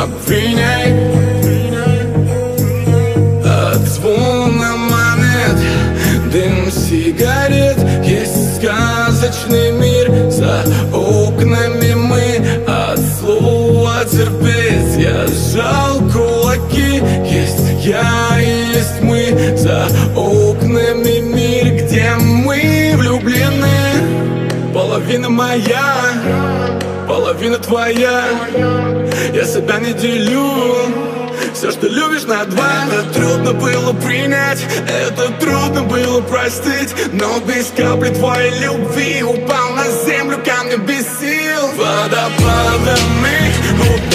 Обвиняй От звона монет Дым сигарет Есть сказочный мир За окнами мы От слова терпеть Я сжал кулаки Есть я и есть мы За окнами мир Где мы влюблены Половина моя Половина твоя. Я себя не делю. Все, что любишь на два. Это трудно было принять. Это трудно было простить. Но без капли твоей любви Упал на землю камни без сил. Водопадами, ударами